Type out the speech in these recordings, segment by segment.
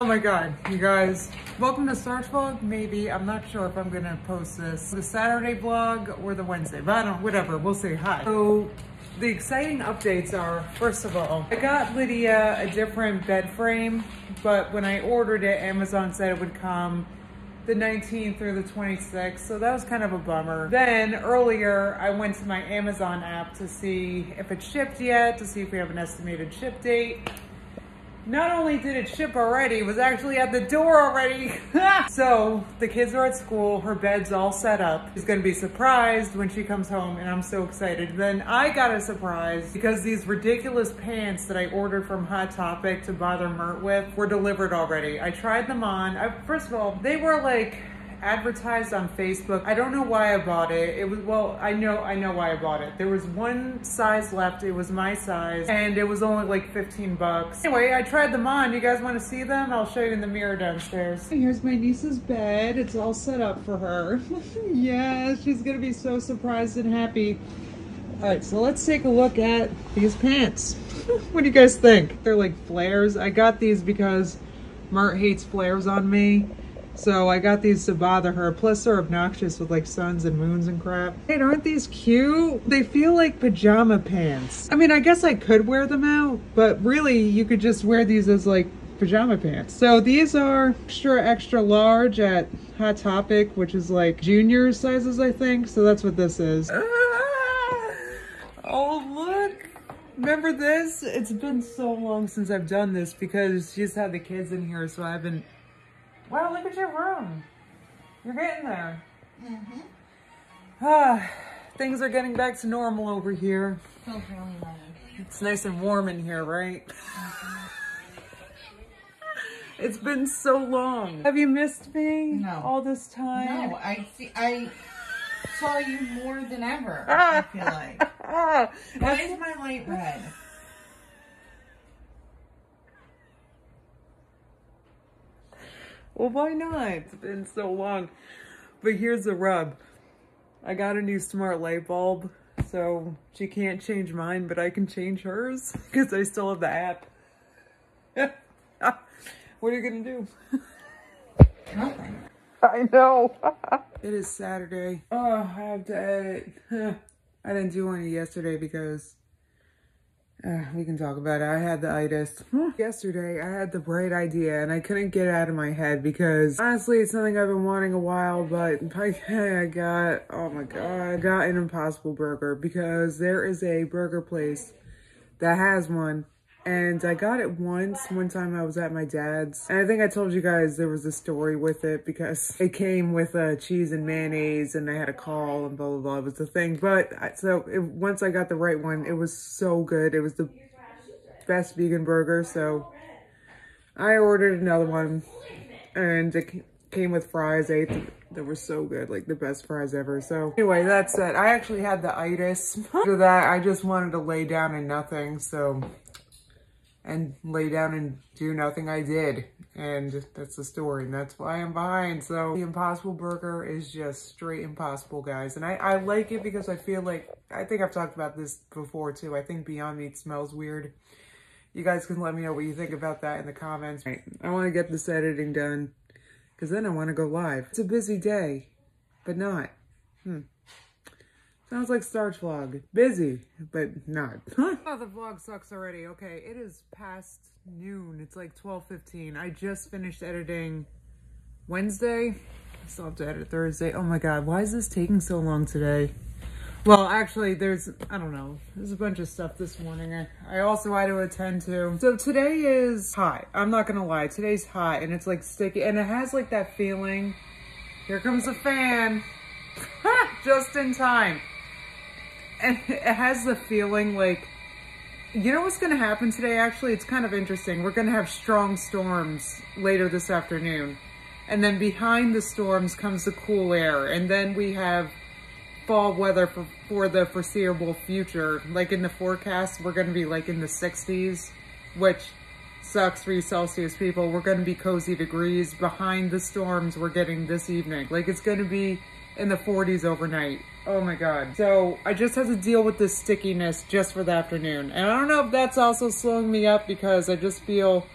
Oh my god, you guys. Welcome to Starch Vlog, maybe. I'm not sure if I'm gonna post this. The Saturday vlog or the Wednesday, but I don't, whatever, we'll say hi. So, the exciting updates are, first of all, I got Lydia a different bed frame, but when I ordered it, Amazon said it would come the 19th through the 26th, so that was kind of a bummer. Then earlier, I went to my Amazon app to see if it shipped yet, to see if we have an estimated ship date not only did it ship already, it was actually at the door already. so the kids are at school, her bed's all set up. She's gonna be surprised when she comes home and I'm so excited. Then I got a surprise because these ridiculous pants that I ordered from Hot Topic to bother Mert with were delivered already. I tried them on. I, first of all, they were like advertised on Facebook. I don't know why I bought it. It was, well, I know, I know why I bought it. There was one size left. It was my size and it was only like 15 bucks. Anyway, I tried them on. You guys want to see them? I'll show you in the mirror downstairs. Here's my niece's bed. It's all set up for her. yeah, she's gonna be so surprised and happy. All right, so let's take a look at these pants. what do you guys think? They're like flares. I got these because Mert hates flares on me. So I got these to bother her. Plus they're obnoxious with like suns and moons and crap. Hey, aren't these cute? They feel like pajama pants. I mean, I guess I could wear them out, but really you could just wear these as like pajama pants. So these are extra, extra large at Hot Topic, which is like junior sizes, I think. So that's what this is. Ah! Oh, look. Remember this? It's been so long since I've done this because she's had the kids in here, so I haven't Wow, look at your room. You're getting there. Mm-hmm. Ah, things are getting back to normal over here. Feels really nice. It's nice and warm in here, right? It's been so long. Have you missed me? No. All this time? No, I see. I saw you more than ever. I feel like. Why is my light red? Well, why not? It's been so long. But here's the rub. I got a new smart light bulb, so she can't change mine, but I can change hers because I still have the app. what are you gonna do? Nothing. I know. it is Saturday. Oh, I have to edit. I didn't do any yesterday because uh, we can talk about it. I had the itis. Yesterday, I had the bright idea and I couldn't get it out of my head because honestly, it's something I've been wanting a while, but I, got, oh my God, I got an Impossible Burger because there is a burger place that has one and I got it once, one time I was at my dad's. And I think I told you guys there was a story with it because it came with uh, cheese and mayonnaise and I had a call and blah, blah, blah. It was the thing. But so it, once I got the right one, it was so good. It was the best vegan burger. So I ordered another one and it came with fries. I ate them. They were so good, like the best fries ever. So anyway, that's it. I actually had the itis. After that, I just wanted to lay down and nothing. So and lay down and do nothing I did. And that's the story, and that's why I'm behind. So the Impossible Burger is just straight impossible, guys. And I, I like it because I feel like, I think I've talked about this before too. I think Beyond Meat smells weird. You guys can let me know what you think about that in the comments. Right, I want to get this editing done because then I want to go live. It's a busy day, but not. Hmm. Sounds like Starch Vlog. Busy, but not. oh, the vlog sucks already. Okay, it is past noon. It's like 12.15. I just finished editing Wednesday. I still have to edit Thursday. Oh my god, why is this taking so long today? Well, actually, there's, I don't know, there's a bunch of stuff this morning I, I also had to attend to. So today is hot. I'm not gonna lie, today's hot and it's like sticky and it has like that feeling. Here comes the fan. Just in time it has the feeling like, you know what's going to happen today, actually? It's kind of interesting. We're going to have strong storms later this afternoon. And then behind the storms comes the cool air. And then we have fall weather for, for the foreseeable future. Like in the forecast, we're going to be like in the 60s, which sucks for you Celsius people. We're going to be cozy degrees. Behind the storms we're getting this evening. Like it's going to be in the 40s overnight. Oh my God. So I just have to deal with this stickiness just for the afternoon. And I don't know if that's also slowing me up because I just feel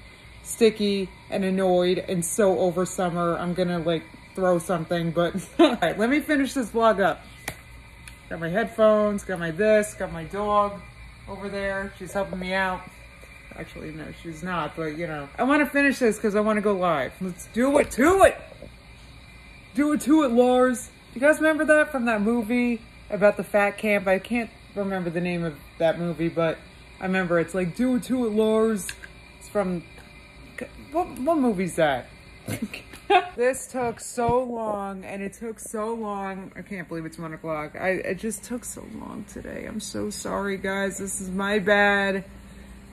sticky and annoyed and so over summer. I'm gonna like throw something, but all right, let me finish this vlog up. Got my headphones, got my this, got my dog over there. She's helping me out. Actually, no, she's not, but you know. I want to finish this because I want to go live. Let's do it to it. Do it to it, Lars. You guys remember that from that movie about the fat camp? I can't remember the name of that movie, but I remember it's like, do it to it, Lars. It's from, what, what movie's that? this took so long and it took so long. I can't believe it's one o'clock. I It just took so long today. I'm so sorry, guys. This is my bad.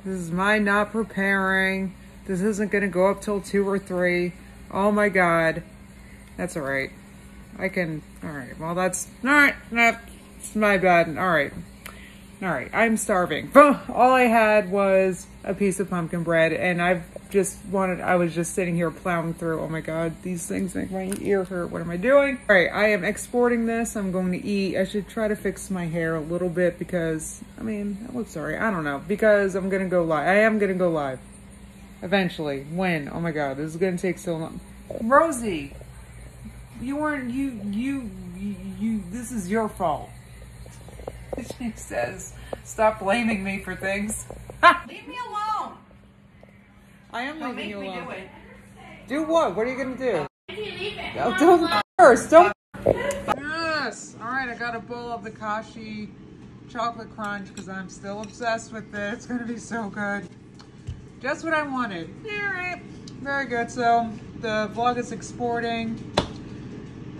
This is my not preparing. This isn't going to go up till two or three. Oh my God. That's all right. I can, all right. Well, that's not, that's my bad. All right. All right. I'm starving. All I had was a piece of pumpkin bread and I've just wanted, I was just sitting here plowing through. Oh my God, these things make my ear hurt. What am I doing? All right, I am exporting this. I'm going to eat. I should try to fix my hair a little bit because, I mean, it looks sorry. I don't know. Because I'm to go live. I am to go live. Eventually. When? Oh my God, this is to take so long. Rosie, you weren't, you, you, you, you this is your fault. She says, stop blaming me for things. Leave me alone. I am Don't leaving you alone. do it. Do what? What are you gonna do? If you leave it. Oh, don't first. Don't. Yes. All right. I got a bowl of the Kashi chocolate crunch because I'm still obsessed with it. It's gonna be so good. Just what I wanted. All right. Very good. So the vlog is exporting.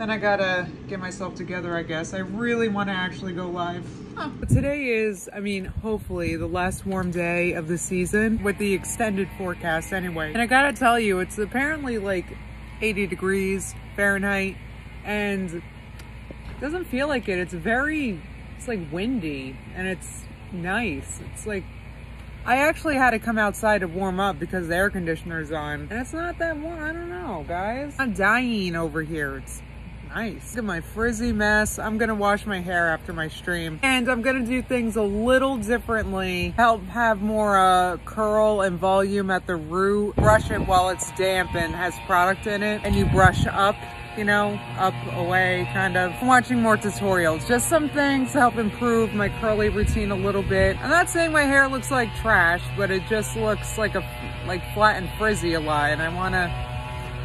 Then I gotta get myself together, I guess. I really want to actually go live. Huh. Today is, I mean, hopefully the last warm day of the season with the extended forecast anyway. And I gotta tell you, it's apparently like 80 degrees Fahrenheit and it doesn't feel like it. It's very, it's like windy and it's nice. It's like, I actually had to come outside to warm up because the air conditioner's on. And it's not that warm. I don't know, guys. I'm dying over here. It's nice. Look at my frizzy mess. I'm gonna wash my hair after my stream. And I'm gonna do things a little differently. Help have more uh, curl and volume at the root. Brush it while it's damp and has product in it. And you brush up you know, up, away, kind of. I'm watching more tutorials. Just some things to help improve my curly routine a little bit. I'm not saying my hair looks like trash, but it just looks like a like flat and frizzy a lot, and I wanna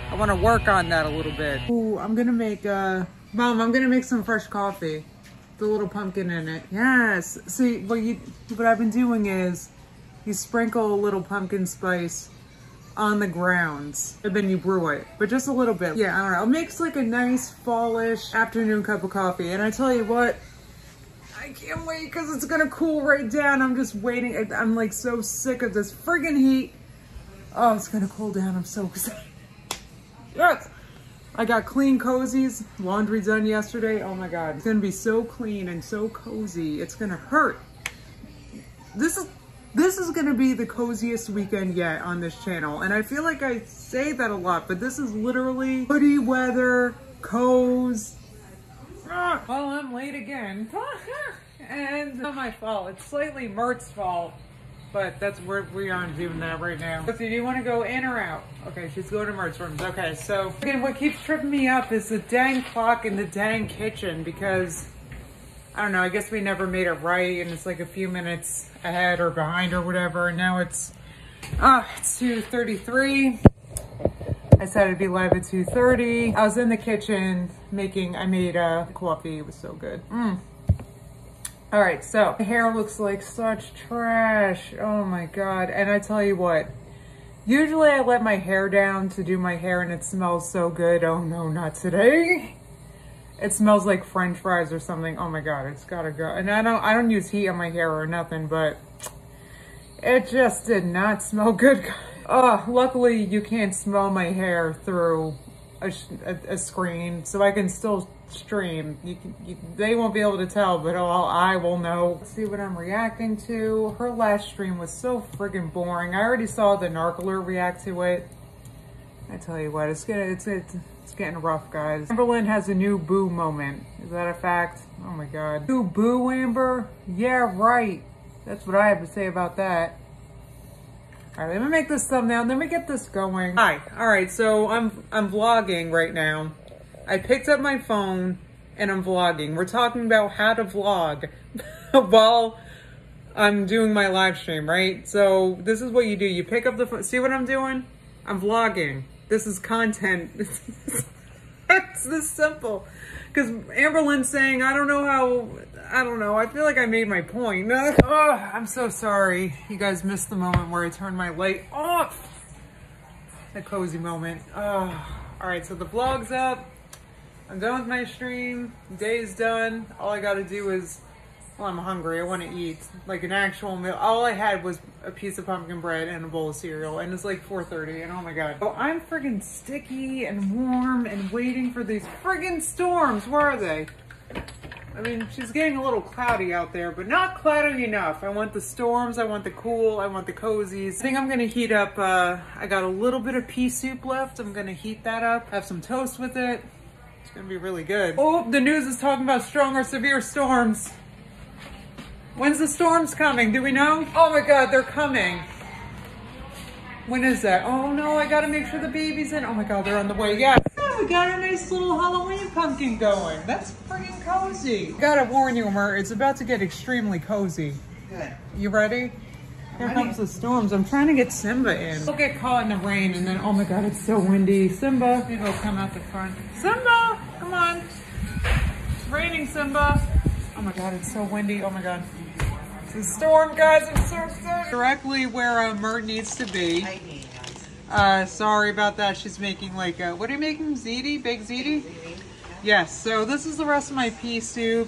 I wanna work on that a little bit. Ooh, I'm gonna make uh Mom, I'm gonna make some fresh coffee. The little pumpkin in it. Yes. See, what you what I've been doing is you sprinkle a little pumpkin spice on the grounds and then you brew it but just a little bit yeah i don't know it makes like a nice fallish afternoon cup of coffee and i tell you what i can't wait because it's gonna cool right down i'm just waiting i'm like so sick of this friggin heat oh it's gonna cool down i'm so excited yes I got clean cozies, laundry done yesterday. Oh my God, it's gonna be so clean and so cozy. It's gonna hurt. This is this is gonna be the coziest weekend yet on this channel. And I feel like I say that a lot, but this is literally hoodie weather, cozy. Ah, well, I'm late again. and it's not my fault. It's slightly Mert's fault. But that's where we aren't doing that right now. So do you want to go in or out? Okay, she's going to Mert's rooms. Okay, so again, what keeps tripping me up is the dang clock in the dang kitchen because I don't know, I guess we never made it right and it's like a few minutes ahead or behind or whatever. And now it's, ah, it's 2.33. I said it'd be live at 2.30. I was in the kitchen making, I made a coffee. It was so good. Mm. All right, so my hair looks like such trash. Oh my God. And I tell you what, usually I let my hair down to do my hair and it smells so good. Oh no, not today. It smells like french fries or something. Oh my God, it's gotta go. And I don't, I don't use heat on my hair or nothing, but it just did not smell good. Oh, luckily you can't smell my hair through a, a, a screen, so I can still stream. You can, you, they won't be able to tell, but all I will know. Let's see what I'm reacting to. Her last stream was so friggin' boring. I already saw the Narc Alert react to it. I tell you what, it's getting, it's, it's, it's getting rough, guys. Amberlynn has a new boo moment. Is that a fact? Oh my God. New boo, Amber? Yeah, right. That's what I have to say about that. All right, let me make this thumbnail. Let me get this going. Hi. All right, so I'm I'm vlogging right now. I picked up my phone and I'm vlogging. We're talking about how to vlog while I'm doing my live stream, right? So this is what you do. You pick up the phone. See what I'm doing? I'm vlogging. This is content. it's this simple. Because Amberlynn's saying, I don't know how, I don't know. I feel like I made my point. oh, I'm so sorry. You guys missed the moment where I turned my light off. The cozy moment. Oh, all right, so the vlog's up. I'm done with my stream. Day's done. All I gotta do is well, I'm hungry. I want to eat like an actual meal. All I had was a piece of pumpkin bread and a bowl of cereal, and it's like 4:30. And oh my god, oh I'm friggin' sticky and warm and waiting for these friggin' storms. Where are they? I mean, she's getting a little cloudy out there, but not cloudy enough. I want the storms. I want the cool. I want the cozies. I think I'm gonna heat up. Uh, I got a little bit of pea soup left. I'm gonna heat that up. Have some toast with it. It's gonna be really good. Oh, the news is talking about strong or severe storms. When's the storms coming? Do we know? Oh my God, they're coming. When is that? Oh no, I gotta make sure the baby's in. Oh my God, they're on the way. Yeah. Oh, we got a nice little Halloween pumpkin going. That's freaking cozy. Gotta warn you, Mer, it's about to get extremely cozy. Good. You ready? Here comes the storms. I'm trying to get Simba in. We'll get caught in the rain and then, oh my God, it's so windy. Simba, maybe he'll come out the front. Simba, come on. It's raining, Simba. Oh my God, it's so windy. Oh my God. The storm, guys. I'm so excited. Directly where uh, Mert needs to be. Uh, sorry about that. She's making like, a, what are you making? Ziti? Big ziti? Yes. So this is the rest of my pea soup.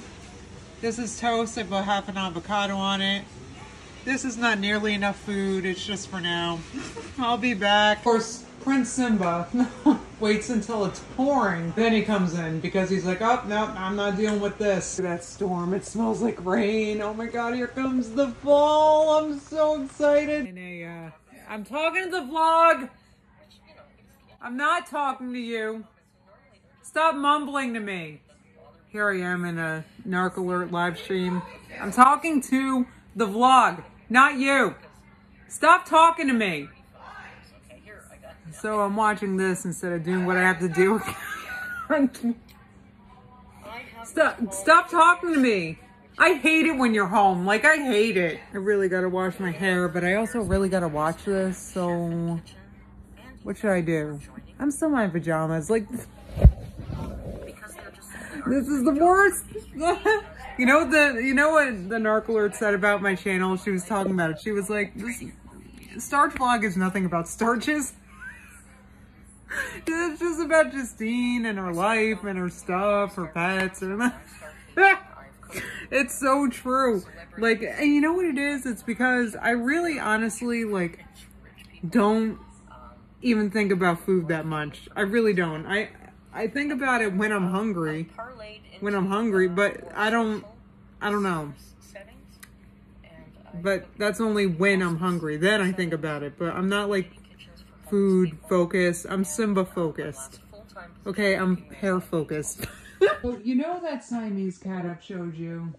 This is toast. I put half an avocado on it. This is not nearly enough food. It's just for now. I'll be back. Of course, Prince Simba waits until it's pouring. Then he comes in because he's like, oh, no, I'm not dealing with this. That storm, it smells like rain. Oh my God, here comes the fall. I'm so excited. In a, uh, I'm talking to the vlog. I'm not talking to you. Stop mumbling to me. Here I am in a Narc Alert live stream. I'm talking to the vlog, not you. Stop talking to me. So I'm watching this instead of doing what I have to do. stop, stop talking to me. I hate it when you're home. Like, I hate it. I really gotta wash my hair, but I also really gotta watch this, so... What should I do? I'm still in my pajamas. Like, this is the worst. you know the you know what the narc alert said about my channel? She was talking about it. She was like, this starch vlog is nothing about starches it's just about Justine and her life and her stuff, her pets, and it's so true. Like, and you know what it is? It's because I really honestly, like, don't even think about food that much. I really don't. I, I think about it when I'm hungry, when I'm hungry, but I don't, I don't know. But that's only when I'm hungry. Then I think about it, but I'm not like food focused. I'm Simba focused. Okay, I'm hair focused. well, you know that Siamese cat I've showed you?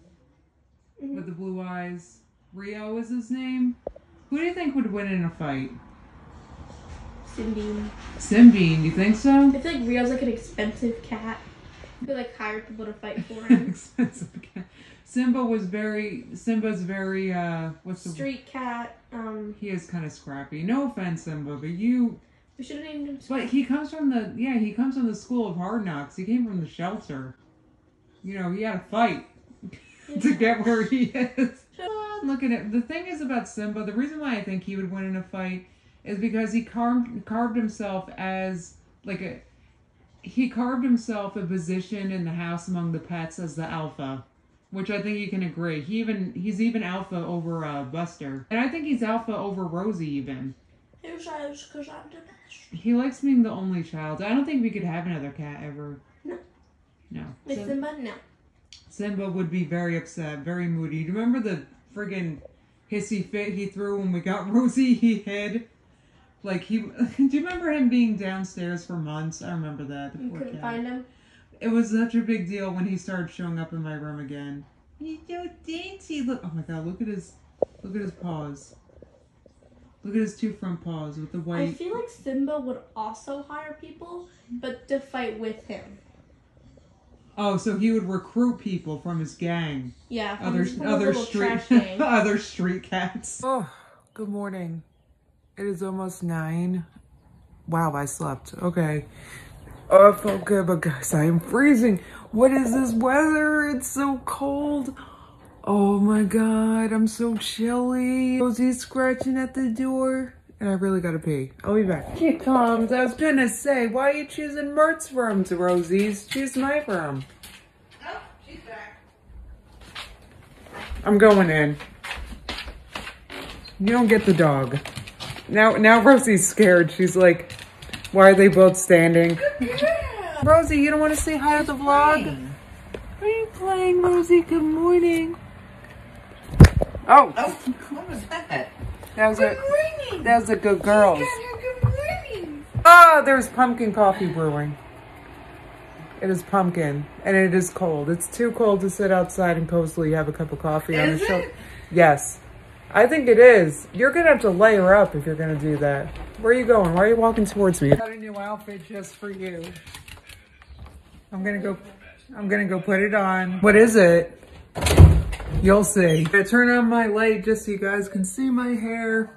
With the blue eyes? Rio is his name? Who do you think would win in a fight? Simbean. Simbean, you think so? I feel like Rio's like an expensive cat. Could like hired people to fight for him. Simba was very Simba's very uh what's the street cat. Um He is kind of scrappy. No offense, Simba, but you We should have named him But he comes from the yeah, he comes from the school of hard knocks. He came from the shelter. You know, he had to fight to get where he is. Look at it. The thing is about Simba, the reason why I think he would win in a fight is because he carved carved himself as like a he carved himself a position in the house among the pets as the alpha which I think you can agree. He even he's even alpha over uh, Buster, and I think he's alpha over Rosie even. because I'm the best. He likes being the only child. I don't think we could have another cat ever. No. No. With Simba, no. Simba would be very upset, very moody. Do you remember the friggin' hissy fit he threw when we got Rosie? He hid. Like he, do you remember him being downstairs for months? I remember that. You couldn't cat. find him. It was such a big deal when he started showing up in my room again. He's so dainty. Look, oh my god, look at his, look at his paws. Look at his two front paws with the white. I feel like Simba would also hire people, but to fight with him. Oh, so he would recruit people from his gang. Yeah, from Other his other street trash gang. other street cats. Oh, good morning. It is almost nine. Wow, I slept. Okay. Oh, I felt good, but guys, I am freezing. What is this weather? It's so cold. Oh my god, I'm so chilly. Rosie's scratching at the door. And I really gotta pee. I'll be back. Here comes. I was gonna say, why are you choosing Mert's room to Rosie's? Choose my room. Oh, she's back. I'm going in. You don't get the dog. Now, now Rosie's scared. She's like, why are they both standing? Rosie, you don't want to say hi to the vlog? Are you playing, Rosie? Good morning. Oh, Oh, what was that? that was a morning. that was a good girl. Good. Ah, there's pumpkin coffee brewing. It is pumpkin, and it is cold. It's too cold to sit outside and cozily have a cup of coffee on Is the show. Yes, I think it is. You're gonna have to layer up if you're gonna do that. Where are you going? Why are you walking towards me? I got a new outfit just for you. I'm gonna go. I'm gonna go put it on. What is it? You'll see. I'm gonna turn on my light just so you guys can see my hair.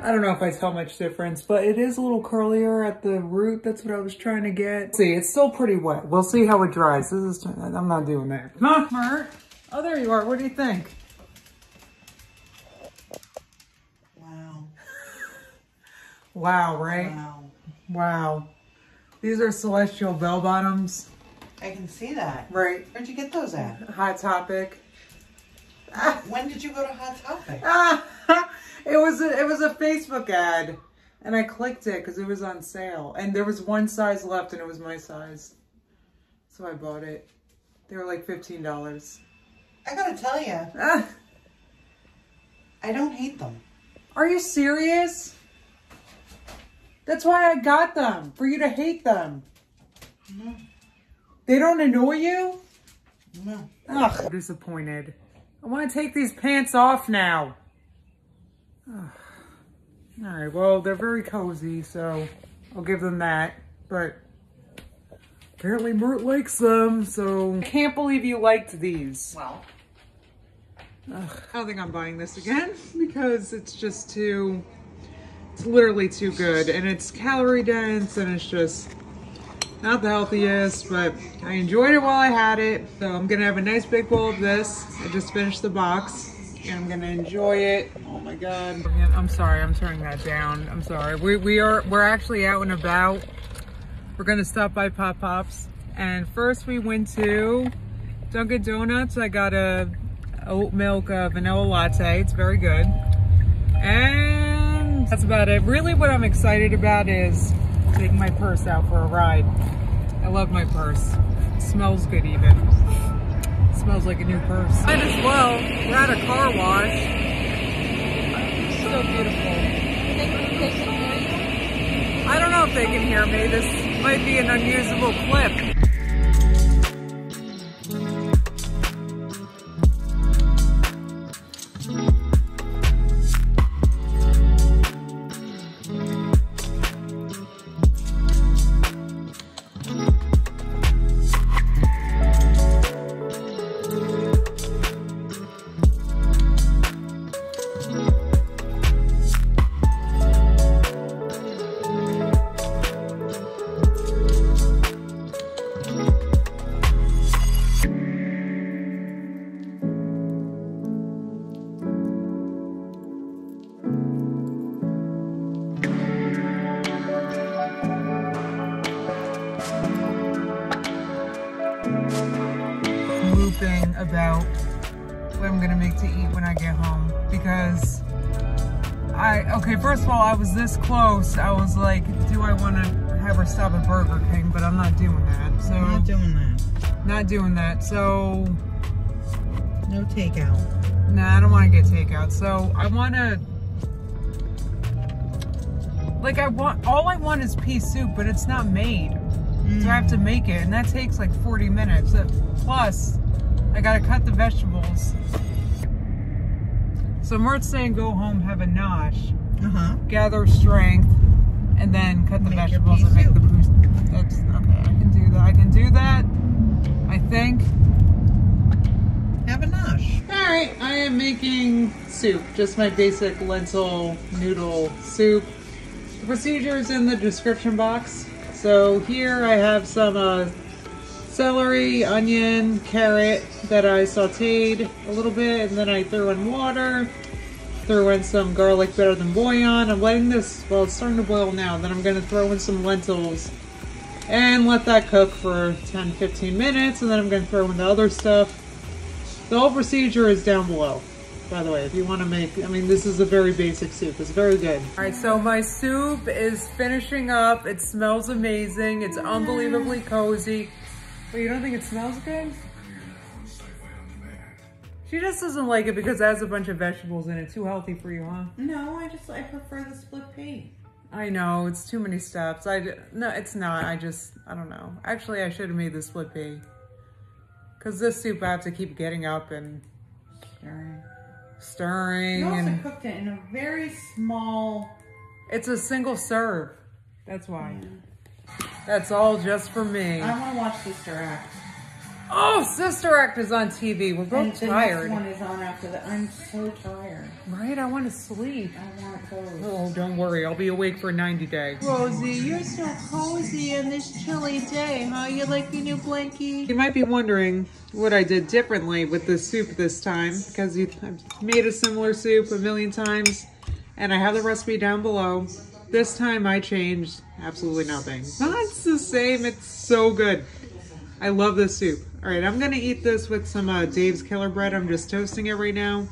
I don't know if I tell much difference, but it is a little curlier at the root. That's what I was trying to get. See, it's still pretty wet. We'll see how it dries. This is, I'm not doing that. Huh, Mert? Oh, there you are. What do you think? Wow, right? Wow. Wow. These are celestial bell bottoms, I can see that. right? Where'd you get those at? Hot topic. When did you go to Hot Topic? It was a, it was a Facebook ad, and I clicked it because it was on sale, and there was one size left, and it was my size, so I bought it. They were like fifteen dollars. I gotta tell you, I don't hate them. are you serious? That's why I got them for you to hate them. No. They don't annoy you? No. Ugh, I'm disappointed. I want to take these pants off now. Ugh. All right, well, they're very cozy, so I'll give them that. But apparently Mert likes them, so I can't believe you liked these. Well, Ugh, I don't think I'm buying this again because it's just too, it's literally too good. And it's calorie dense and it's just not the healthiest, but I enjoyed it while I had it. So I'm gonna have a nice big bowl of this. I just finished the box and I'm gonna enjoy it. Oh my God. I'm sorry, I'm turning that down. I'm sorry. We, we are, we're actually out and about. We're gonna stop by Pop Pops. And first we went to Dunkin' Donuts. I got a oat milk uh, vanilla latte. It's very good. And that's about it. Really what I'm excited about is taking my purse out for a ride. I love my purse. It smells good even. It smells like a new purse. Might as well. We're at a car wash. So beautiful. I don't know if they can hear me. This might be an unusable clip. Takeout. nah I don't want to get takeout so I want to like I want all I want is pea soup but it's not made so I have to make it, and that takes like 40 minutes. Uh, Plus, I gotta cut the vegetables. So Mert's saying go home, have a nosh. Uh-huh. gather strength, and then cut the Make vegetables and make soup. the boost. That's okay. I can do that. I can do that. I think. Nosh. All right, I am making soup, just my basic lentil noodle soup. The procedure is in the description box. So here I have some uh, celery, onion, carrot that I sauteed a little bit, and then I threw in water. Threw in some garlic better than bouillon. I'm letting this, well, it's starting to boil now. Then I'm to throw in some lentils and let that cook for 10 15 minutes, and then I'm to throw in the other stuff. The whole procedure is down below, by the way, if you want to make, I mean, this is a very basic soup. It's very good. All right, so my soup is finishing up. It smells amazing. It's unbelievably cozy. Wait, you don't think it smells good? She just doesn't like it because it has a bunch of vegetables in it. Too healthy for you, huh? No, I just I prefer the split pea. I know, it's too many steps. I, no, it's not. I just, I don't know. Actually, I should have made the split pea. Because this soup, I have to keep getting up and Stirring. stirring. You also and cooked it in a very small. It's a single serve. That's why. That's all just for me. I want to watch Sister Act. Oh, Sister Act is on TV. We're And both the tired. next one is on after that. I'm so tired. Right? I want to sleep. I want those. Oh, don't worry. I'll be awake for 90 days. Rosie, you're so cozy on this chilly day, huh? You like your new blankie? You might be wondering what I did differently with the soup this time because you, I've made a similar soup a million times and I have the recipe down below. This time I changed absolutely nothing. That's the same. It's so good. I love this soup. All right, I'm gonna eat this with some uh, Dave's Killer Bread. I'm just toasting it right now.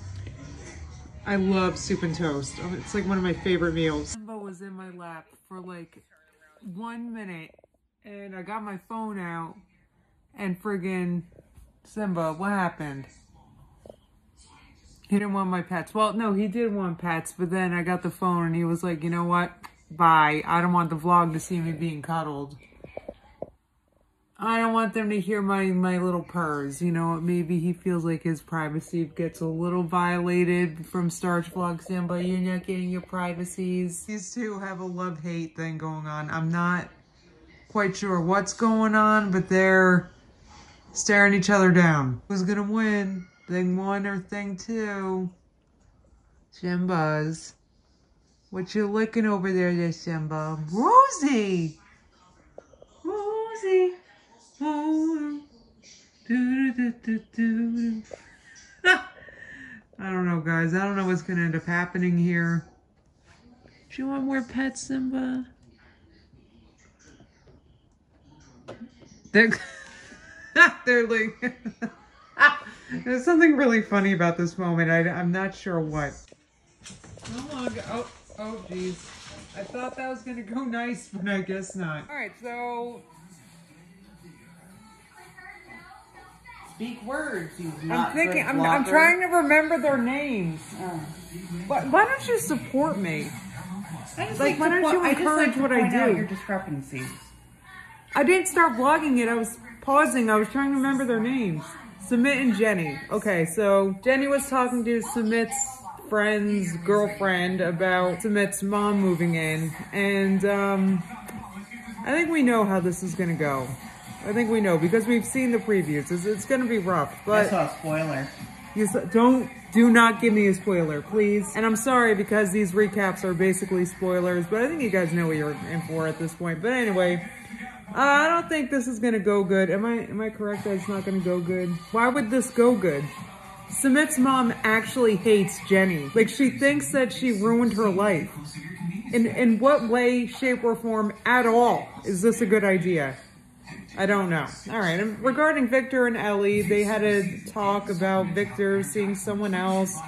I love soup and toast. Oh, it's like one of my favorite meals. Simba was in my lap for like one minute and I got my phone out and friggin' Simba, what happened? He didn't want my pets. Well, no, he did want pets, but then I got the phone and he was like, you know what? Bye. I don't want the vlog to see me being cuddled. I don't want them to hear my, my little purrs. You know, maybe he feels like his privacy gets a little violated from Starch Vlog Simba. You're not getting your privacies. These two have a love-hate thing going on. I'm not quite sure what's going on, but they're staring each other down. Who's gonna win? Thing one or thing two? Simba's. What you looking over there, there, Simba? Rosie! Rosie! Ah! I don't know, guys. I don't know what's gonna end up happening here. Do you want more pets, Simba? They're, they're like, there's something really funny about this moment. I, I'm not sure what. Oh, oh, geez. I thought that was gonna go nice, but I guess not. All right, so Speak words, you I'm thinking. I'm, I'm trying to remember their names. Oh. Why, why don't you support me? I just Like, why don't po- you I just encourage like to what I point out do? Your discrepancies. I didn't start vlogging it. I was pausing. I was trying to remember their names. Sumit and Jenny. Okay, so Jenny was talking to Sumit's friend's girlfriend about Sumit's mom moving in, and um, I think we know how this is gonna go. I think we know because we've seen the previews. It's, it's gonna be rough, But I saw a spoiler. you s- don't do not give me a spoiler, please. And I'm sorry because these recaps are basically spoilers, but I think you guys know what you're in for at this point. But anyway, uh, I don't think this is gonna go good. Am I am I correct that it's not gonna go good? Why would this go good? Sumit's mom actually hates Jenny. Like she thinks that she ruined her life. In in what way, shape, or form at all is this a good idea? I don't know. All right. And regarding Victor and Ellie, they had a talk about Victor seeing someone else,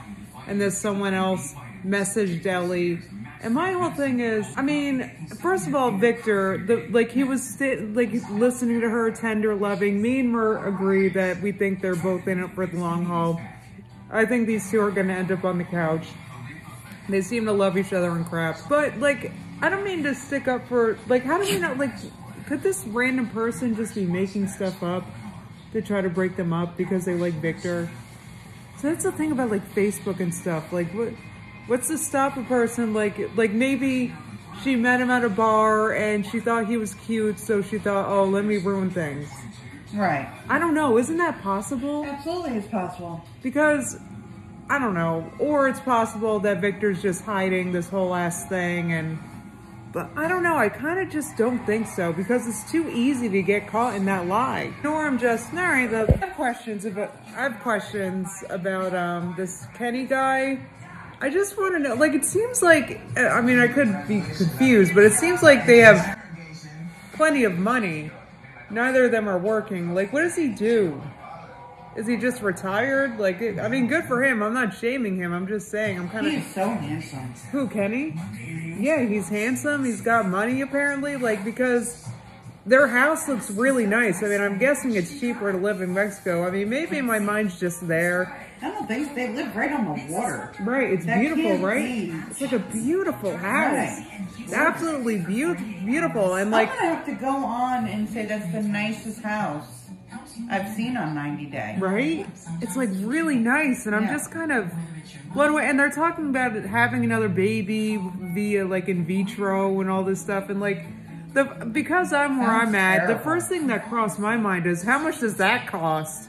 and this someone else messaged Ellie. And my whole thing is, I mean, first of all, Victor, the, like he was like listening to her, tender, loving. Me and Mer agree that we think they're both in it for the long haul. I think these two are gonna end up on the couch. They seem to love each other and crap. But like, I don't mean to stick up for like. How do we not like? Could this random person just be making stuff up to try to break them up because they like Victor? So that's the thing about like Facebook and stuff. Like, what? What's to stop a person like like maybe she met him at a bar and she thought he was cute, so she thought, oh, let me ruin things. Right. I don't know. Isn't that possible? Absolutely, it's possible. Because I don't know, or it's possible that Victor's just hiding this whole ass thing and but I don't know, I kind of just don't think so because it's too easy to get caught in that lie. Nor I'm just, all right, the, I have questions about, I have questions about um, this Kenny guy. I just want to know, like, it seems like, I mean, I could be confused, but it seems like they have plenty of money. Neither of them are working. Like, what does he do? Is he just retired? Like, I mean, good for him. I'm not shaming him. I'm just saying, I'm kind of. He's so handsome. Who, Kenny? Yeah, he's handsome. He's got money, apparently. Like, because their house looks really nice. I mean, I'm guessing it's cheaper to live in Mexico. I mean, maybe my mind's just there. I don't think they live right on the water. Right, it's That beautiful, right? It's like a beautiful house. Right. It's absolutely beautiful, beautiful, and like I'm gonna have to go on and say that's the nicest house I've seen on 90 Day. right? It's like really nice, and I'm Yeah. just kind of blown away. And they're talking about having another baby via like in vitro and all this stuff, and like the because I'm where Sounds I'm at, the first thing that crossed my mind is how much does that cost?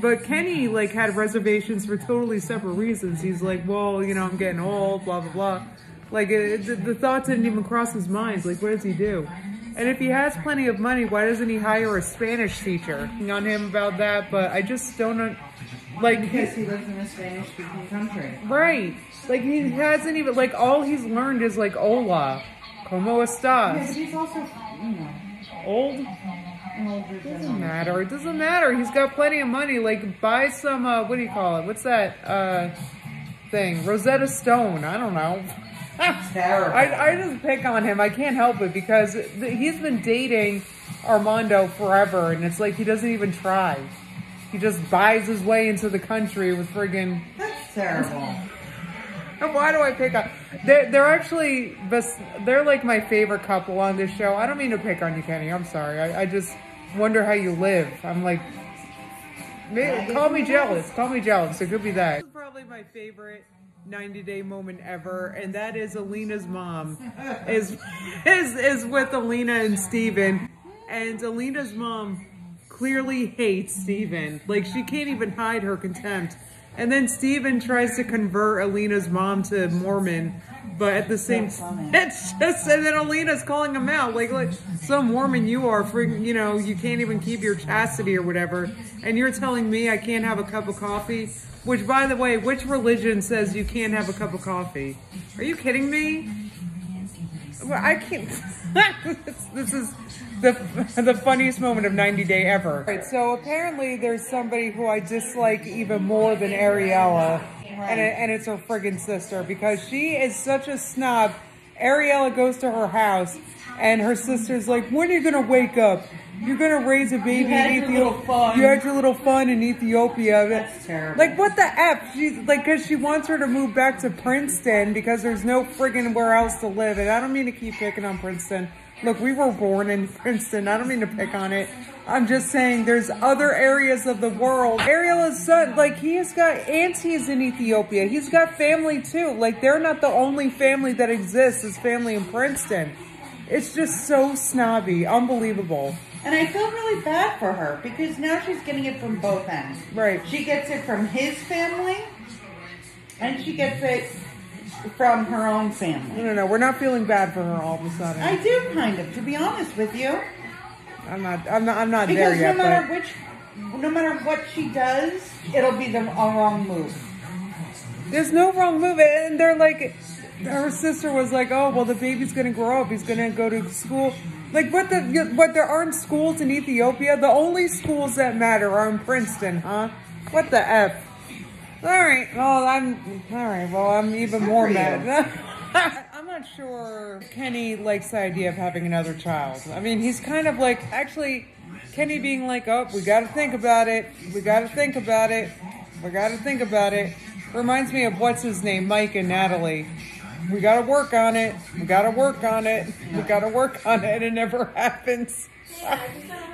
But Kenny like had reservations for totally separate reasons. He's like, well, you know, I'm getting old, blah blah blah. Like it, the, the thought didn't even cross his mind. Like, what does he do? And if he has plenty of money, why doesn't he hire a Spanish teacher? On him about that, but I just don't like Because he lives in a Spanish speaking country. right. Like he hasn't even like all he's learned is like hola, como estás. Yeah, but he's also, you know, Old older doesn't matter. It doesn't matter. He's got plenty of money. Like buy some uh, what do you call it? What's that uh thing? Rosetta Stone. I don't know. Terrible. I, I just pick on him. I can't help it because th- he's been dating Armando forever, and it's like he doesn't even try. He just buys his way into the country with friggin' That's terrible. And why do I pick on? They're, they're actually best, they're like my favorite couple on this show. I don't mean to pick on you, Kenny. I'm sorry. I, I just wonder how you live. I'm like, maybe, call me jealous. Call me jealous. It could be that. This is probably my favorite 90 day moment ever, and that is Alina's mom is is is with Alina and Steven. And Alina's mom clearly hates Steven. Like she can't even hide her contempt. And then Steven tries to convert Alina's mom to Mormon, but at the same it's just and then Alina's calling him out like like some Mormon you are for you know you can't even keep your chastity or whatever, and you're telling me I can't have a cup of coffee. Which, by the way, which religion says you can't have a cup of coffee? Are you kidding me? Well, I can't. this is the the funniest moment of 90 Day ever. Right, so apparently there's somebody who I dislike even more than Ariela, and, it, and it's her friggin' sister because she is such a snob. Ariela goes to her house, and her sister's like, "When are you gonna wake up? You're gonna raise a baby had in Ethiopia. You had your little fun in Ethiopia." That's terrible. Like what the f? She's like, cause she wants her to move back to Princeton because there's no friggin' where else to live. And I don't mean to keep picking on Princeton. Look, we were born in Princeton. I don't mean to pick on it. I'm just saying there's other areas of the world. Ariela's son, like he has got aunties in Ethiopia. He's got family too. Like they're not the only family that exists as family in Princeton. It's just so snobby, unbelievable. And I feel really bad for her because now she's getting it from both ends. Right. She gets it from his family, and she gets it from her own family. no, no. no. We're not feeling bad for her all of a sudden. I do kind of, to be honest with you, I'm not. I'm not. I'm not there because yet. no matter which, no matter what she does, it'll be the a wrong move. there's no wrong move, and they're like, her sister was like, "Oh, well, the baby's gonna grow up. He's gonna go to school." Like, what the? What there aren't schools in Ethiopia? The only schools that matter are in Princeton, huh? What the f? All right. Well, I'm all right. Well, I'm even more mad. I'm not sure Kenny likes the idea of having another child. I mean, he's kind of like actually Kenny being like, "Oh, we got to think about it. We got to think about it. We got to think about it." Reminds me of what's his name, Mike and Natalie. We gotta work on it. We gotta work on it. We gotta work on it. And it never happens.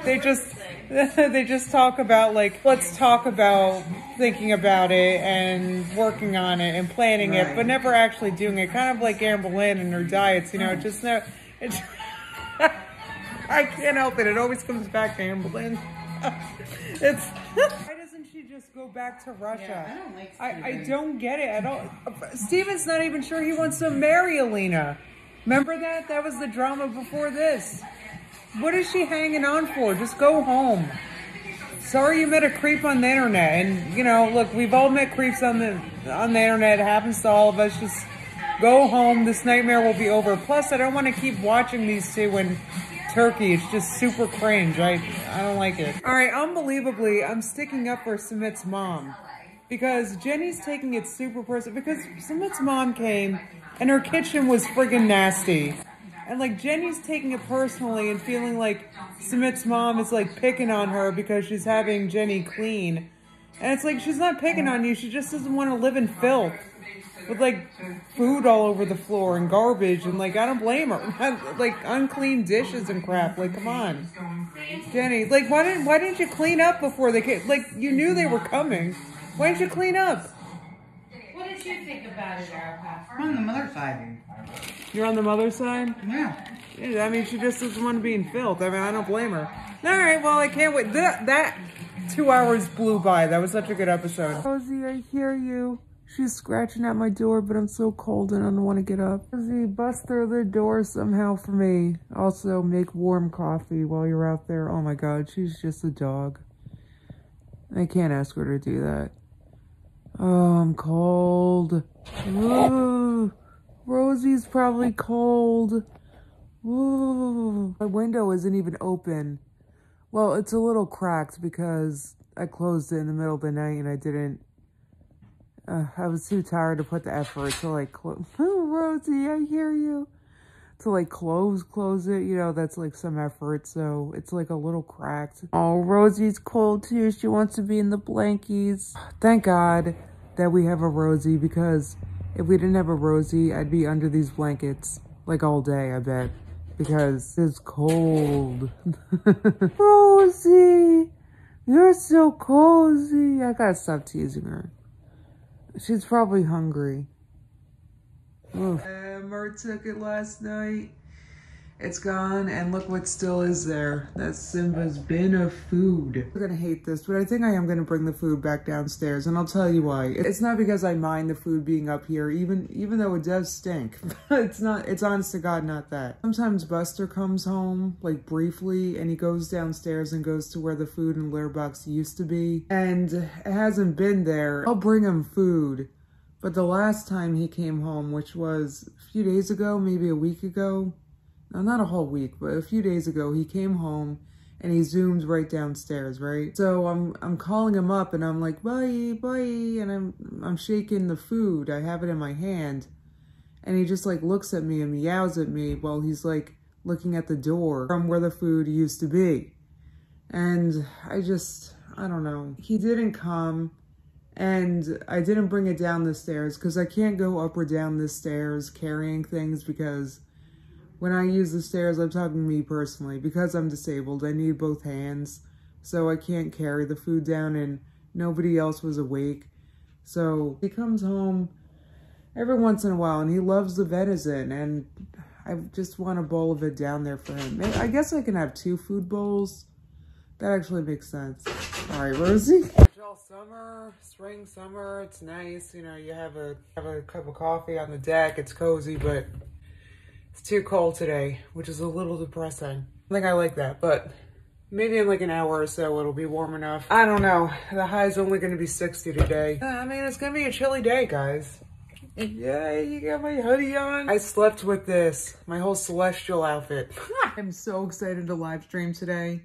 they just they just talk about like let's talk about thinking about it and working on it and planning right. it, but never actually doing it. Kind of like Amberlynn and her diets, you know, just no. It's, I can't help it. It always comes back to Amberlynn. it's go back to Russia? Yeah, I don't like I, I don't get it. I don't. Steven's not even sure he wants to marry Alina. Remember that? That was the drama before this. What is she hanging on for? Just go home. Sorry you met a creep on the internet. And, you know, look, we've all met creeps on the on the internet. It happens to all of us. Just go home. This nightmare will be over. Plus, I don't want to keep watching these two in Turkey. It's just super cringe. I, I don't like it. All right, unbelievably, I'm sticking up for Sumit's mom. Because Jenny's taking it super personal. Because Sumit's mom came and her kitchen was friggin' nasty. And like Jenny's taking it personally and feeling like Sumit's mom is like picking on her because she's having Jenny clean. And it's like she's not picking on you, she just doesn't want to live in filth. With like food all over the floor and garbage and like I don't blame her. like unclean dishes and crap. Like come on. Jenny, like why didn't why didn't you clean up before they came? Like you knew they were coming. Why didn't you clean up? What did you think about it, Erica? I'm on the mother side. You're on the mother's side? Yeah. yeah. I mean, she just doesn't want to be in filth. I mean, I don't blame her. All right, well, I can't wait. That, that two hours blew by. That was such a good episode. Rosie, I hear you. She's scratching at my door, but I'm so cold and I don't want to get up. Rosie, bust through the door somehow for me. Also, make warm coffee while you're out there. Oh my god, she's just a dog. I can't ask her to do that. Oh, I'm cold. Ooh. Rosie's probably cold. Ooh. My window isn't even open. Well, it's a little cracked because I closed it in the middle of the night and I didn't. Uh, I was too tired to put the effort to like Rosie, I hear you. To like close, close it. You know, that's like some effort. So it's like a little cracked. Oh, Rosie's cold too. She wants to be in the blankies. Thank God that we have a Rosie because if we didn't have a Rosie, I'd be under these blankets like all day, I bet. Because it's cold. Rosie, you're so cozy. I gotta stop teasing her. She's probably hungry. Uh, Mert took it last night. It's gone, and look what still is there. That's Simba's bin of food. I'm gonna hate this, but I think I am gonna bring the food back downstairs, and I'll tell you why. It's not because I mind the food being up here, even even though it does stink. it's not, it's honest to God not that. Sometimes Buster comes home, like briefly, and he goes downstairs and goes to where the food and litter box used to be, and it hasn't been there. I'll bring him food. But the last time he came home, which was a few days ago, maybe a week ago, now, not a whole week, but a few days ago, he came home and he zoomed right downstairs, right? So I'm I'm calling him up and I'm like, bye, bye, and I'm I'm shaking the food. I have it in my hand. And he just like looks at me and meows at me while he's like looking at the door from where the food used to be. And I just, I don't know. He didn't come and I didn't bring it down the stairs because I can't go up or down the stairs carrying things because when I use the stairs, I'm talking to me personally. Because I'm disabled, I need both hands. So I can't carry the food down and nobody else was awake. So he comes home every once in a while and he loves the venison and I just want a bowl of it down there for him. I guess I can have two food bowls. That actually makes sense. All right, Rosie. All summer, spring, summer, it's nice. You know, you have a have a cup of coffee on the deck. It's cozy, but it's too cold today, which is a little depressing. I think I like that, but maybe in like an hour or so it'll be warm enough. I don't know. The high is only going to be 60 today. Uh, I mean, it's going to be a chilly day, guys. Yeah, you got my hoodie on. I slept with this, my whole celestial outfit. I'm so excited to live stream today.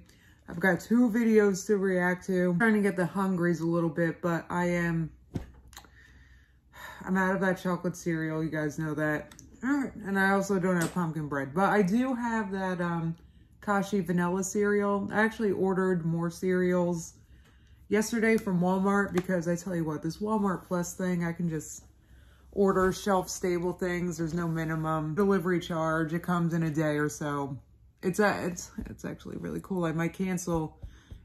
I've got two videos to react to. I'm trying to get the hungries a little bit, but I am, I'm out of that chocolate cereal. You guys know that. And I also don't have pumpkin bread, but I do have that um, Kashi vanilla cereal. I actually ordered more cereals yesterday from Walmart because I tell you what, this Walmart Plus thing, I can just order shelf stable things. There's no minimum delivery charge. It comes in a day or so. It's a, it's it's actually really cool. I might cancel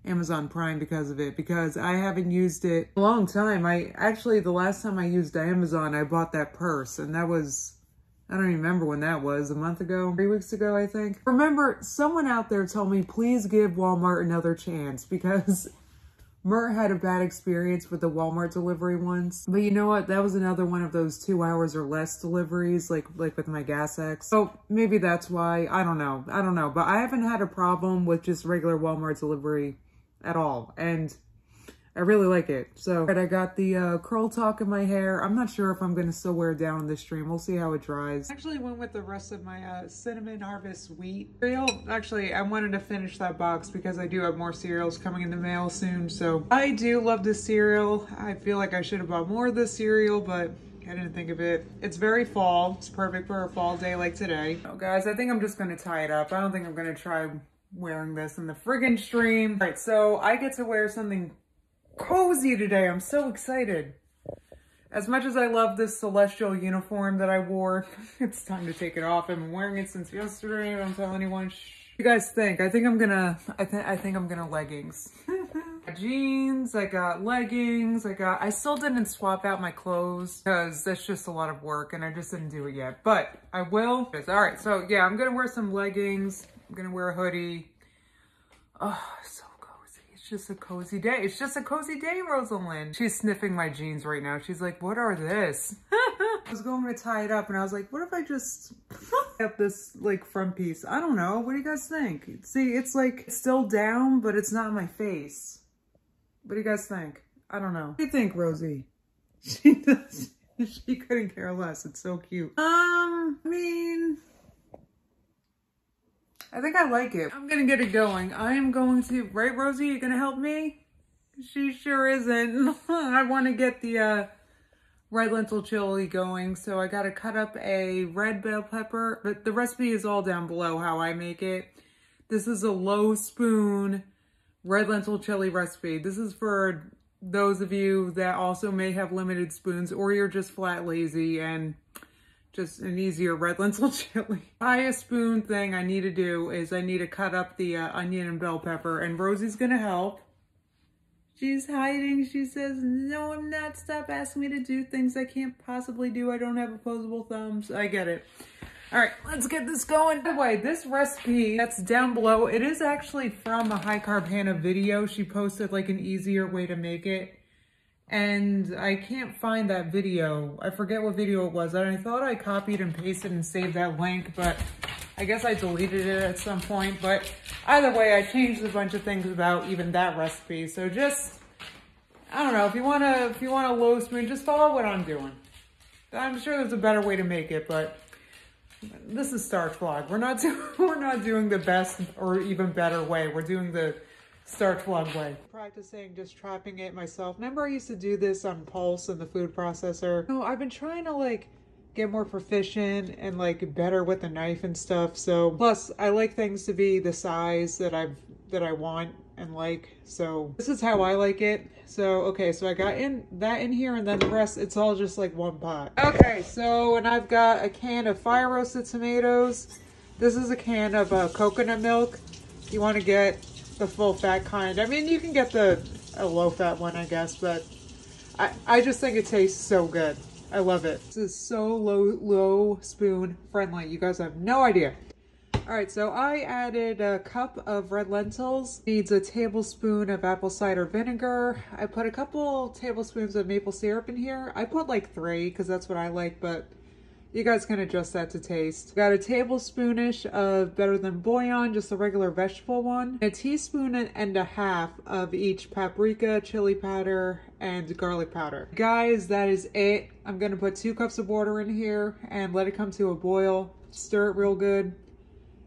Amazon Prime because of it because I haven't used it a long time. I actually the last time I used Amazon, I bought that purse and that was I don't remember when that was, a month ago, three weeks ago, I think. Remember, someone out there told me, please give Walmart another chance because Mert had a bad experience with the Walmart delivery once. But you know what? That was another one of those two hours or less deliveries, like like with my Gas X. So maybe that's why. I don't know. I don't know. But I haven't had a problem with just regular Walmart delivery at all. And I really like it. So I got the uh, curl talk in my hair. I'm not sure if I'm going to still wear it down in the stream. We'll see how it dries. Actually went with the rest of my uh, Cinnamon Harvest Wheat cereal. Actually, I wanted to finish that box because I do have more cereals coming in the mail soon. So I do love this cereal. I feel like I should have bought more of this cereal, but I didn't think of it. It's very fall. It's perfect for a fall day like today. Oh, guys, I think I'm just going to tie it up. I don't think I'm going to try wearing this in the friggin' stream. All right, so I get to wear something cozy today. I'm so excited. As much as I love this celestial uniform that I wore, it's time to take it off. I've been wearing it since yesterday. Don't tell anyone. Shh. You guys think? I think I'm gonna, I think, I think I'm gonna leggings. jeans, I got leggings, I got, I still didn't swap out my clothes because that's just a lot of work and I just didn't do it yet, but I will. All right, so yeah, I'm gonna wear some leggings. I'm gonna wear a hoodie. Oh, just a cozy day. It's just a cozy day, Rosalind. She's sniffing my jeans right now. She's like, what are this? I was going to tie it up and I was like, what if I just up this like front piece? I don't know. What do you guys think? See, it's like still down, but it's not my face. What do you guys think? I don't know. What do you think, Rosie? She does. She couldn't care less. It's so cute. Um, I mean, I think I like it. I'm gonna get it going. I am going to, right Rosie, you gonna help me? She sure isn't. I wanna get the uh, red lentil chili going. So I gotta cut up a red bell pepper, but the recipe is all down below how I make it. This is a low spoon red lentil chili recipe. This is for those of you that also may have limited spoons or you're just flat lazy and just an easier red lentil chili. Highest spoon thing I need to do is I need to cut up the uh, onion and bell pepper and Rosie's gonna help. She's hiding. She says, no, I'm not. Stop asking me to do things I can't possibly do. I don't have opposable thumbs. I get it. All right, let's get this going. By the way, this recipe that's down below, it is actually from a high carb Hannah video. She posted like an easier way to make it and I can't find that video. I forget what video it was. And I thought I copied and pasted and saved that link, but I guess I deleted it at some point. But either way, I changed a bunch of things about even that recipe. So just, I don't know, if you want to, if you want a low spoon, just follow what I'm doing. I'm sure there's a better way to make it, but this is Starch Vlog. We're not, do we're not doing the best or even better way. We're doing the Starch Vlog way. Practicing just trapping it myself. Remember I used to do this on Pulse and the food processor? No, I've been trying to like get more proficient and like better with the knife and stuff. So plus I like things to be the size that I've that I want and like. So this is how I like it. So okay, so I got in that in here and then the rest it's all just like one pot. Okay, so and I've got a can of fire roasted tomatoes. This is a can of uh, coconut milk. You want to get the full fat kind. I mean, you can get the a low fat one, I guess, but I, I just think it tastes so good. I love it. This is so low, low spoon friendly. You guys have no idea. All right, so I added a cup of red lentils. Needs a tablespoon of apple cider vinegar. I put a couple tablespoons of maple syrup in here. I put like three because that's what I like, but you guys can adjust that to taste. Got a tablespoonish of Better Than Bouillon, just a regular vegetable one. A teaspoon and a half of each paprika, chili powder, and garlic powder. Guys, that is it. I'm gonna put two cups of water in here and let it come to a boil. Stir it real good.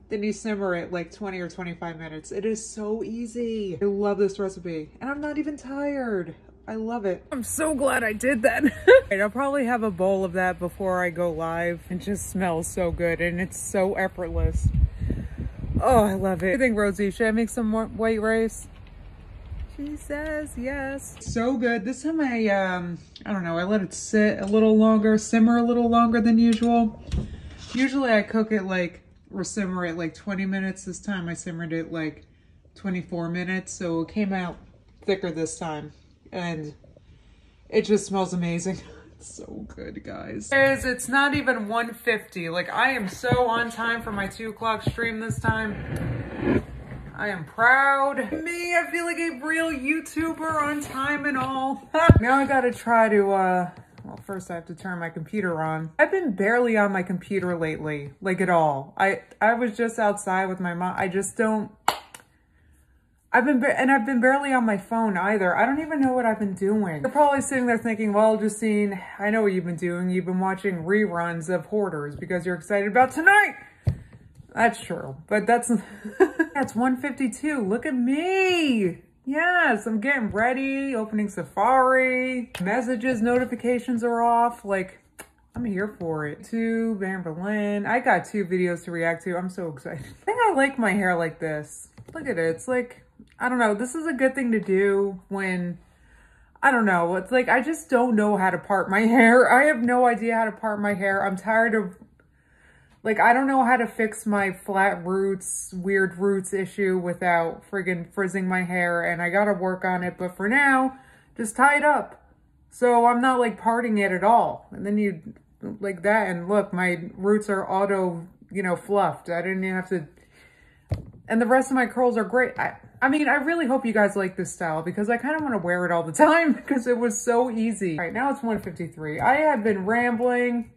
Then you simmer it like 20 or 25 minutes. It is so easy. I love this recipe. And I'm not even tired. I love it. I'm so glad I did that. I'll probably have a bowl of that before I go live. It just smells so good and it's so effortless. Oh, I love it. You think, Rosie? Should I make some more white rice? She says yes. So good. This time I, um, I don't know, I let it sit a little longer, simmer a little longer than usual. Usually I cook it like, or simmer it like 20 minutes. This time I simmered it like 24 minutes. So it came out thicker this time. And it just smells amazing. so good, guys. Guys, it's not even 150. Like, I am so on time for my 2 o'clock stream this time. I am proud. Me, I feel like a real YouTuber on time and all. now I gotta try to, uh, well, first I have to turn my computer on. I've been barely on my computer lately, like at all. I, I was just outside with my mom. I just don't, I've been, and I've been barely on my phone either. I don't even know what I've been doing. You're probably sitting there thinking, well, Justine, I know what you've been doing. You've been watching reruns of Hoarders because you're excited about tonight. That's true, but that's, that's 152. Look at me. Yes, I'm getting ready, opening Safari, messages, notifications are off. Like, I'm here for it. Two, Amberlynn. I got two videos to react to. I'm so excited. I think I like my hair like this. Look at it. It's like, I don't know. This is a good thing to do when, I don't know. It's like, I just don't know how to part my hair. I have no idea how to part my hair. I'm tired of like, I don't know how to fix my flat roots, weird roots issue without friggin' frizzing my hair, and I gotta work on it, but for now, just tie it up. So I'm not, like, parting it at all. And then you, like that, and look, my roots are auto, you know, fluffed. I didn't even have to, and the rest of my curls are great. I, I mean, I really hope you guys like this style because I kind of want to wear it all the time because it was so easy. All right, now it's 153. I have been rambling.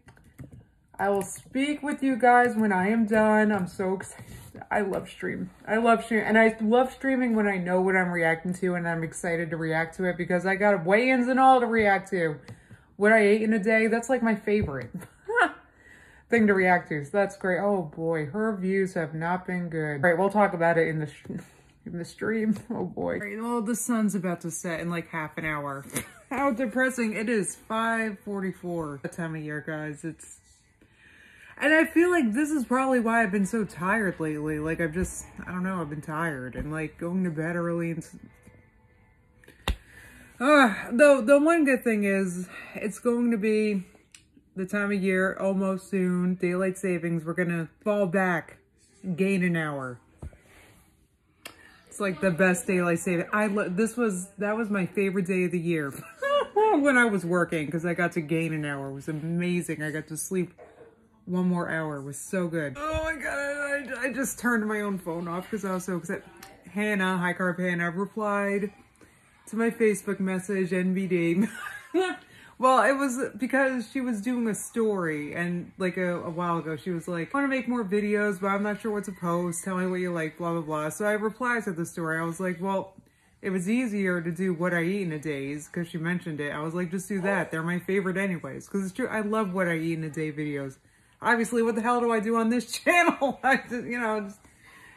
I will speak with you guys when I am done. I'm so excited. I love stream. I love stream. And I love streaming when I know what I'm reacting to and I'm excited to react to it because I got weigh-ins and all to react to. What I ate in a day, that's like my favorite thing to react to. So that's great. Oh boy, her views have not been good. All right, we'll talk about it in the in the stream. Oh boy. Right, well, the sun's about to set in like half an hour. How depressing. It is 5.44 that time of year, guys. It's and I feel like this is probably why I've been so tired lately. Like, I've just, I don't know, I've been tired. And, like, going to bed early and... Uh, the, the one good thing is, it's going to be the time of year, almost soon, daylight savings. We're going to fall back, gain an hour. It's like the best daylight saving. I this was, that was my favorite day of the year when I was working because I got to gain an hour. It was amazing. I got to sleep one more hour was so good. Oh my god, I, I just turned my own phone off because I was so upset. Hannah, High Carb Hannah, replied to my Facebook message, NBD. well, it was because she was doing a story and like a, a while ago, she was like, I want to make more videos, but I'm not sure what to post. Tell me what you like, blah, blah, blah. So I replied to the story. I was like, well, it was easier to do what I eat in a days because she mentioned it. I was like, just do that. They're my favorite anyways. Because it's true. I love what I eat in a day videos obviously what the hell do I do on this channel? I just, you know, it's,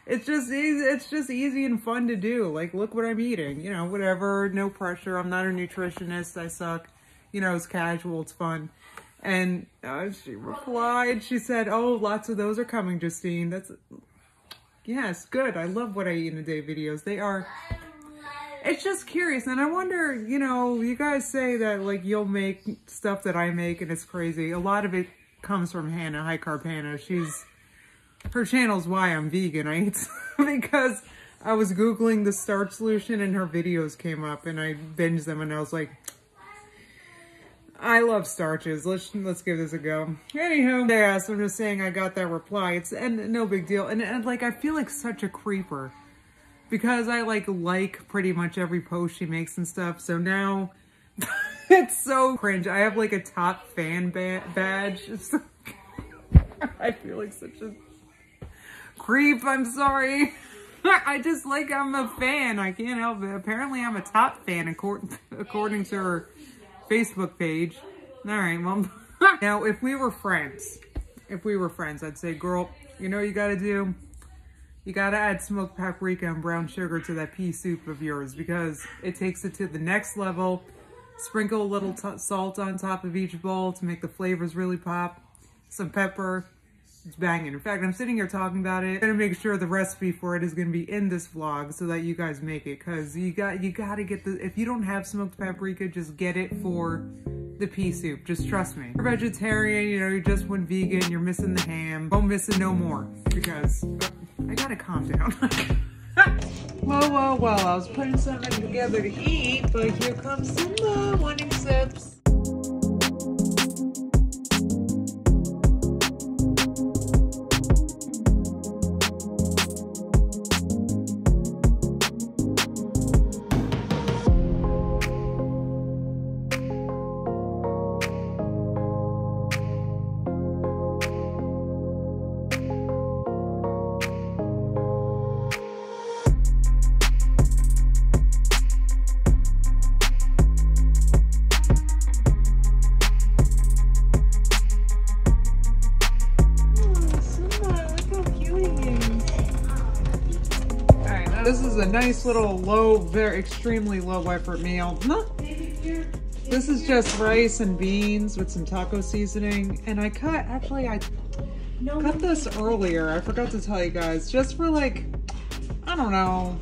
it's just easy, it's just easy and fun to do. Like, look what I'm eating, you know, whatever, no pressure. I'm not a nutritionist. I suck. You know, it's casual. It's fun. And uh, she replied, she said, oh, lots of those are coming, Justine. That's, yes, good. I love what I eat in a day videos. They are, it's just curious. And I wonder, you know, you guys say that, like, you'll make stuff that I make and it's crazy. A lot of it comes from Hannah, High Carb. She's, her channel's why I'm vegan. I eat because I was Googling the starch solution and her videos came up and I binged them and I was like, I love starches. Let's let's give this a go. Anywho, so I'm just saying I got that reply. It's and no big deal. And, and like I feel like such a creeper because I like like pretty much every post she makes and stuff. So now it's so cringe. I have like a top fan ba badge. I feel like such a creep. I'm sorry. I just like I'm a fan. I can't help it. Apparently I'm a top fan according, according to her Facebook page. All right, well, now if we were friends, if we were friends, I'd say, girl, you know you gotta do? You gotta add smoked paprika and brown sugar to that pea soup of yours because it takes it to the next level. Sprinkle a little salt on top of each bowl to make the flavors really pop. Some pepper. It's banging. In fact, I'm sitting here talking about it. I'm gonna make sure the recipe for it is gonna be in this vlog so that you guys make it. Cause you got you gotta get the if you don't have smoked paprika, just get it for the pea soup. Just trust me. You're vegetarian, you know, you just went vegan, you're missing the ham. Don't miss it no more. Because I gotta calm down. well, well, well, I was putting something together to eat, but here comes Simba wanting sips. Little low, very extremely low effort meal. This is just rice and beans with some taco seasoning. And I cut, actually I cut this earlier. I forgot to tell you guys, just for like, I don't know,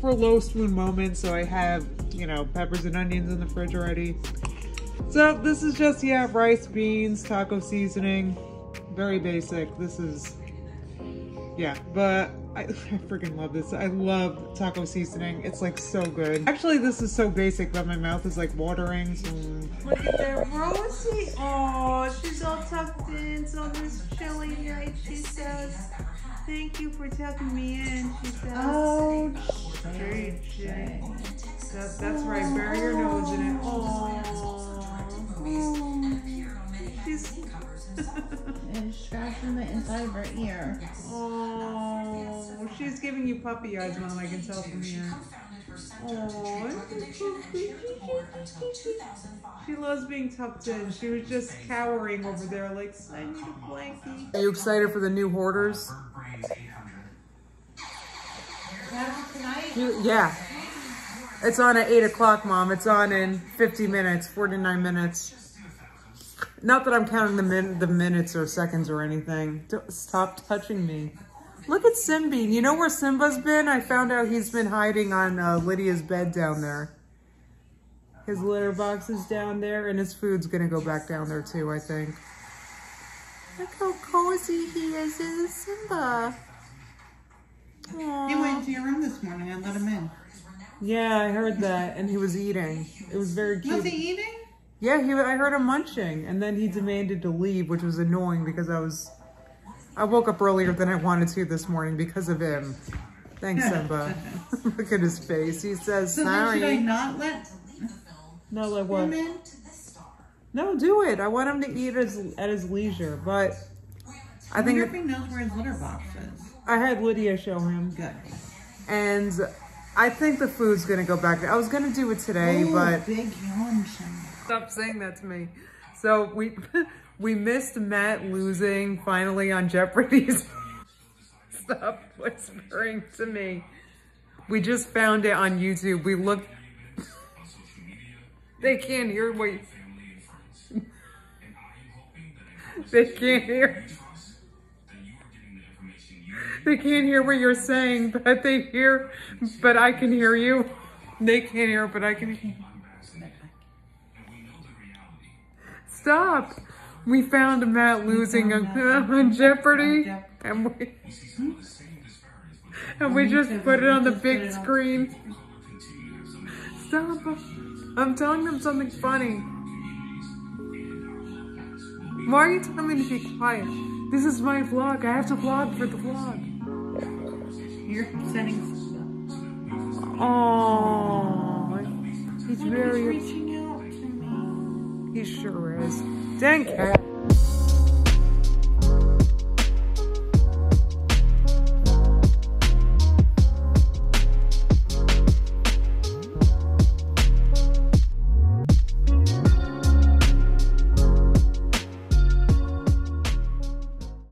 for low spoon moments. So I have, you know, peppers and onions in the fridge already. So this is just, yeah, rice, beans, taco seasoning. Very basic. This is, yeah, but I, I freaking love this. I love taco seasoning. It's like so good. Actually, this is so basic that my mouth is like watering. So... Look at that Rosie. Oh, she's all tucked in. So this chilly night, she says, thank you for tucking me in. She says, oh, JJ. That, that's right. Bury your nose in it. Oh. She's and scratching the inside of her ear. Oh, Oh, she's giving you puppy eyes, Mom. I can tell from here. Oh, she loves being tucked in. She was just cowering over there, like, I need a blankie. Are you excited for the new Hoarders? You, yeah. It's on at 8 o'clock, Mom. It's on in 50 minutes, 49 minutes. Not that I'm counting the, min the minutes or seconds or anything. Don't, stop touching me. Look at Simbi. You know where Simba's been? I found out he's been hiding on uh, Lydia's bed down there. His litter box is down there, and his food's going to go back down there too, I think. Look how cozy he is. This is Simba. Aww. He went to your room this morning. I let him in. Yeah, I heard that, and he was eating. It was very cute. Was he eating? Yeah, he. I heard him munching, and then he demanded to leave, which was annoying because I was... I woke up earlier than I wanted to this morning because of him. Thanks, Simba. Look at his face. He says, so sorry. should I not let... No, let what? No, do it. I want him to eat at his, at his leisure, but... I, I think if he knows where his litter box is. I had Lydia show him. Good. And I think the food's gonna go back. I was gonna do it today, Ooh, but big yawn. Stop saying that to me. So we we missed Matt losing finally on Jeopardy's. Stop whispering to me. We just found it on YouTube. We looked. They can't hear what. They can't hear. They can't hear what you're saying, but they hear, but I can hear you. They can't hear, but I can hear. Stop. We found Matt losing on, on Jeopardy, and we and we just put it on the big screen. Stop. I'm telling them something funny. Why are you telling me to be quiet? This is my vlog. I have to vlog for the vlog. You're sending. Oh, he's very. reaching out to me. He sure is. Thank you.